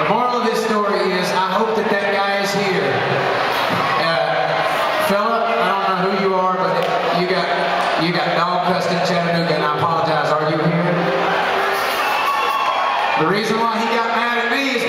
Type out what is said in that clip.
The moral of this story is I hope that that guy is here. Uh, fella, I don't know who you are, but you got you got dog cussed in Chattanooga, and I apologize. Are you here? The reason why he got mad at me is